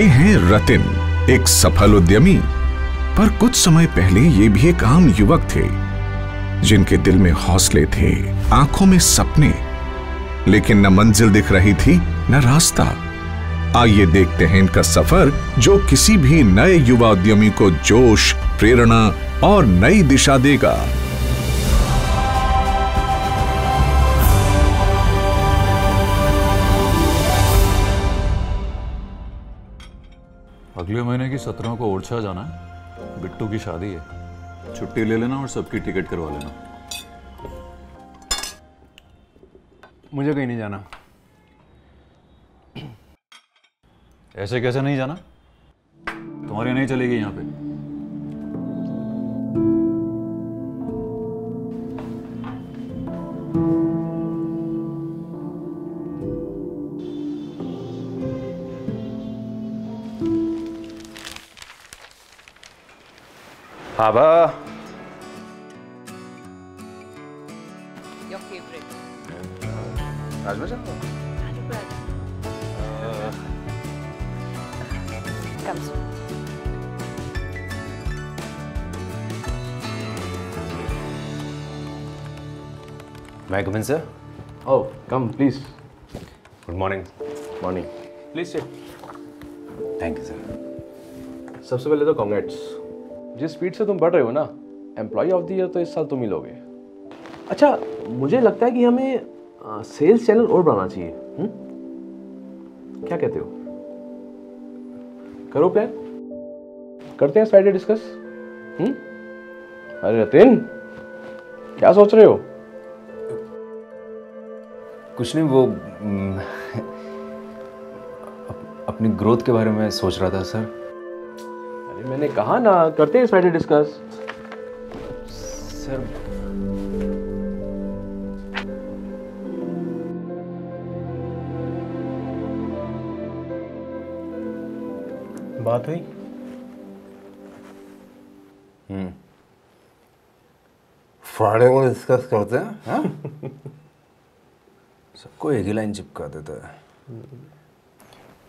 ये हैं रतिन, एक सफल उद्यमी। पर कुछ समय पहले ये भी एक आम युवक थे, जिनके दिल में हौसले थे, आँखों में सपने। लेकिन न मंजिल दिख रही थी, न रास्ता। आइए देखते हैं इनका सफ़र, जो किसी भी नए युवा उद्यमी को जोश, प्रेरणा और नई दिशा देगा। अगले महीने की सत्रह को ओरछा जाना है। बिट्टू की शादी है। छुट्टी ले लेना और सबकी टिकट करवा लेना। मुझे कहीं नहीं जाना। ऐसे कैसे नहीं जाना? तुम्हारी नहीं चलेगी यहाँ पे। बाबा Your favorite. राजमा चावल Aloo paratha. Come soon. मैं come in sir Oh, come, please. Good morning Morning. Please sit. Thank you sir सबसे पहले तो कॉन्ग्रेट्स जिस स्पीड से तुम बढ़ रहे हो ना एम्प्लॉय ऑफ़ द ईयर तो इस साल तुम ही लोगे। अच्छा मुझे लगता है कि हमें सेल्स चैनल और बढ़ाना चाहिए हुँ? क्या कहते हो? करो प्लान करते हैं फ्राइडे डिस्कस हम्म? अरे रतिन क्या सोच रहे हो? कुछ नहीं वो हम्म, अपनी ग्रोथ के बारे में सोच रहा था सर मैंने कहा ना करते हैं फ्राइडे डिस्कस सर बात हुई? फ्राइडे को डिस्कस करते हैं हाँ? सबको एक ही लाइन चिपका देता है।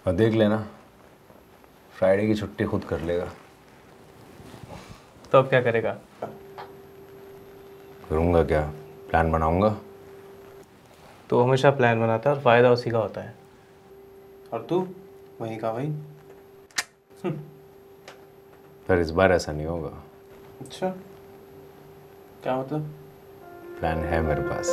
और देख लेना फ्राइडे की छुट्टी खुद कर लेगा। तो अब क्या करेगा? करूँगा क्या? प्लान बनाऊँगा। तो हमेशा प्लान बनाता है और फ़ायदा उसी का होता है। और तू? वही का वही? पर इस बार ऐसा नहीं होगा। अच्छा। क्या मतलब? प्लान है मेरे पास।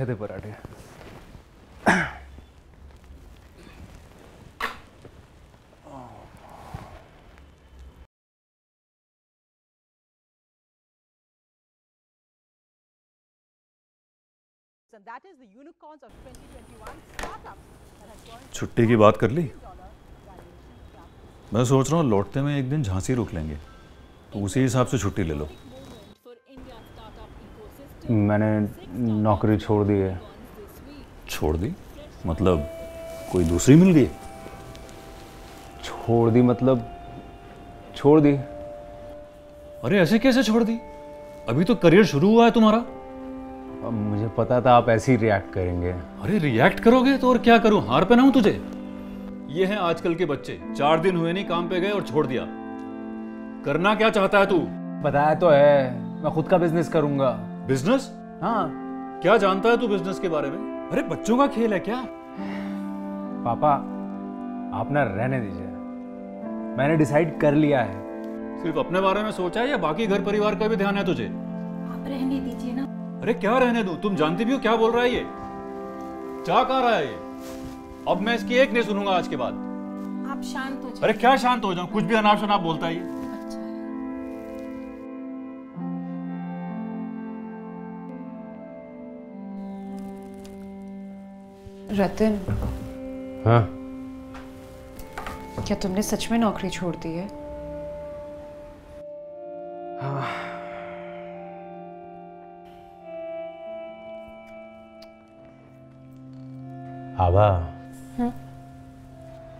अच्छे थे पराठे। So that is the unicorns of 2021 startups that have joined छुट्टी की बात कर ली? मैं सोच रहा हूँ लौटते में एक दिन झांसी रुक लेंगे। तो उसी हिसाब से छुट्टी ले लो। मैंने नौकरी छोड़ दी है। छोड़ दी? मतलब कोई दूसरी मिल गई? छोड़ दी मतलब छोड़ दी। अरे ऐसे कैसे छोड़ दी? अभी तो करियर शुरू हुआ है तुम्हारा। अब मुझे पता था आप ऐसे ही रिएक्ट करेंगे। अरे रिएक्ट करोगे तो और क्या करूँ? हार पे ना हूँ तुझे? ये हैं आजकल के बच्चे। चार दिन हुए नहीं काम पे गए और छोड़ दिया। करना क्या चाहता है तू? बताया तो है मैं खुद का बिज़नेस करूँगा। बिज़नेस हाँ। क्या जानता है तू बिज़नेस के बारे में? अरे बच्चों का खेल है क्या? पापा आप ना रहने दीजिए। मैंने डिसाइड कर लिया है। सिर्फ़ अपने बारे में सोचा है या बाकी घर परिवार का भी ध्यान है तुझे? आप रहने दीजिए ना। अरे क्या रहने दूँ? तुम जानती भी हो क्या बोल रहा है ये? क्या कह रहा है ये? अब मैं इसकी एक नहीं सुनूँगा आज के बाद। आप शांत हो अरे क्या शांत हो जाऊँ? कुछ भी अनाप शनाप बोलता है ये। रतन। हाँ। क्या तुमने सच में नौकरी छोड़ दी है? आभा।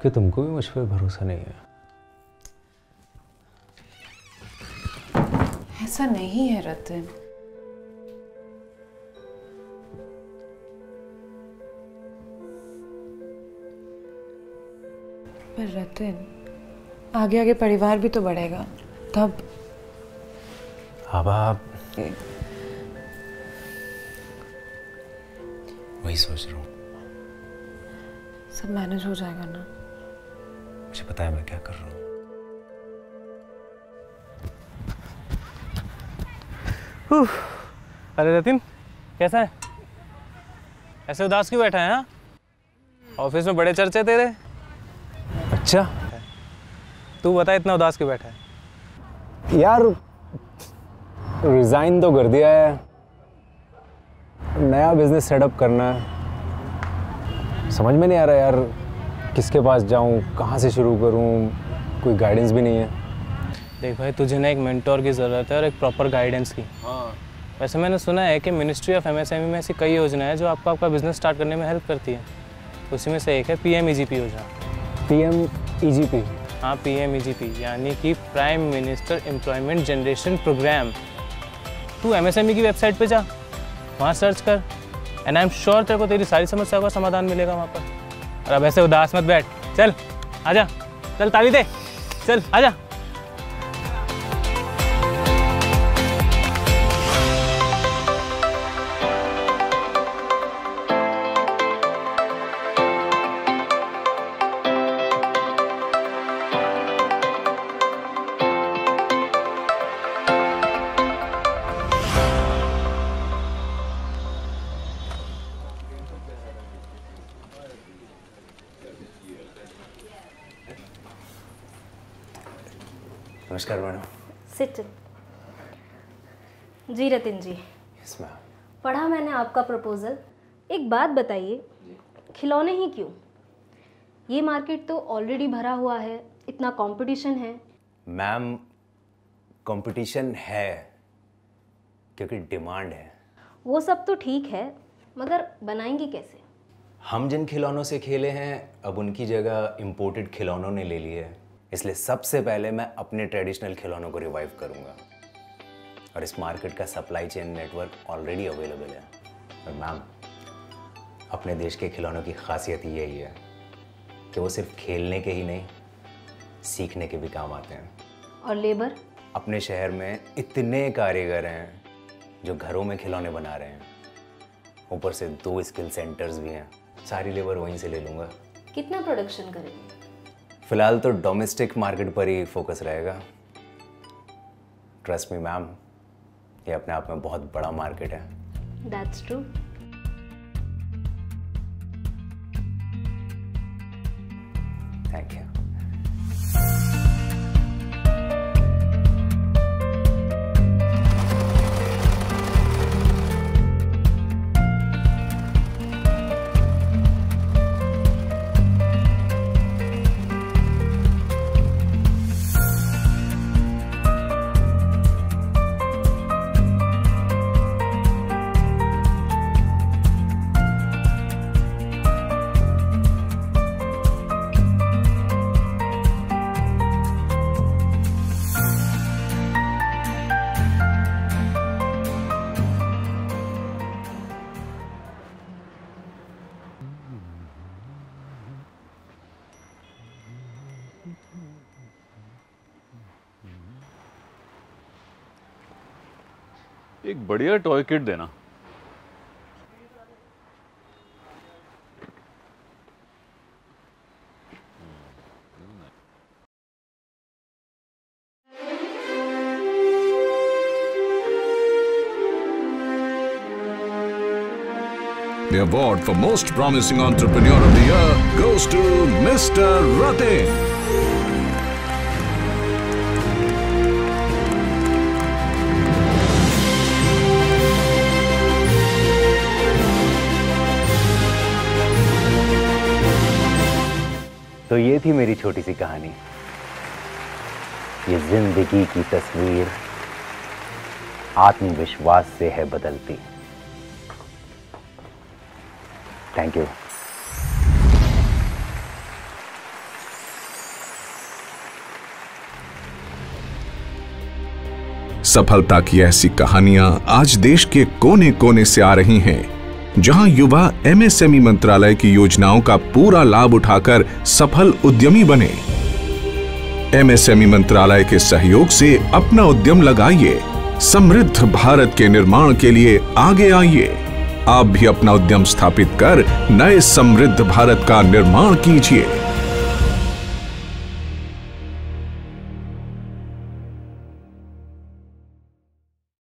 कि तुमको भी मुझ पर भरोसा नहीं है? ऐसा नहीं है रतन। पर रतन आगे आगे परिवार भी तो बढ़ेगा। तब आभा वही सोच रहा हूँ। सब मैनेज हो जाएगा ना? मुझे पता है मैं क्या कर रहा हूँ। अरे रतिन कैसा है? ऐसे उदास क्यों बैठा है हाँ? ऑफ़िस में बड़े चर्चे तेरे। अच्छा। तू बता इतना उदास क्यों बैठा है? यार रिजाइन तो कर दिया है। नया बिज़नेस सेटअप करना है। समझ में नहीं आ रहा यार किसके पास जाऊँ कहाँ से शुरू करूँ कोई गाइडेंस भी नहीं है। देख भाई तुझे ना एक मेंटोर की ज़रूरत है और एक प्रॉपर गाइडेंस की। हाँ। वैसे मैंने सुना है कि मिनिस्ट्री ऑफ़ एमएसएमई में ऐसी कई योजनाएँ हैं जो आपको आपका बिज़नेस स्टार्ट करने में हेल्प करती है। उसी में से एक है पी एम योजना। P M E G P हाँ पी एम यानी कि prime minister employment generation programme तू एमएसएमई की वेबसाइट पे जा, वहाँ सर्च कर एंड आई एम श्योर तेरे को तेरी सारी समस्याओं का समाधान मिलेगा वहाँ पर। और अब ऐसे उदास मत बैठ। चल, आजा, चल ताली दे। चल, आजा। नमस्कार मैडम। सिट जी रतिन जी। मैम पढ़ा मैंने आपका प्रपोज़ल एक बात बताइए खिलौने ही क्यों? ये मार्केट तो ऑलरेडी भरा हुआ है इतना कंपटीशन है। मैम कंपटीशन है क्योंकि डिमांड है। वो सब तो ठीक है मगर बनाएँगे कैसे? हम जिन खिलौनों से खेले हैं अब उनकी जगह इम्पोर्टेड खिलौनों ने ले ली है। इसलिए सबसे पहले मैं अपने ट्रेडिशनल खिलौनों को रिवाइव करूँगा। और इस मार्केट का supply chain network already available है। और मैम अपने देश के खिलौनों की खासियत यही है कि वो सिर्फ़ खेलने के ही नहीं सीखने के भी काम आते हैं। और लेबर अपने शहर में इतने कारीगर हैं जो घरों में खिलौने बना रहे हैं। ऊपर से दो स्किल सेंटर्स भी हैं। सारी लेबर वहीं से ले लूँगा। कितना प्रोडक्शन करेंगे? फ़िलहाल तो डोमेस्टिक मार्केट पर ही फोकस रहेगा। ट्रस्ट मी मैम ये अपने आप में बहुत बड़ा मार्केट है। दैट्स ट्रू थैंक यू एक बढ़िया टॉय किट देना The award for Most Promising Entrepreneur of the Year goes to Mr. Ratin. थी मेरी छोटी सी कहानी। ये ज़िंदगी की तस्वीर आत्मविश्वास से है बदलती। थैंक यू सफलता की ऐसी कहानियाँ आज देश के कोने कोने से आ रही हैं। जहाँ युवा एमएसएमई मंत्रालय की योजनाओं का पूरा लाभ उठाकर सफल उद्यमी बने। एमएसएमई मंत्रालय के सहयोग से अपना उद्यम लगाइए। समृद्ध भारत के निर्माण के लिए आगे आइए। आप भी अपना उद्यम स्थापित कर नए समृद्ध भारत का निर्माण कीजिए।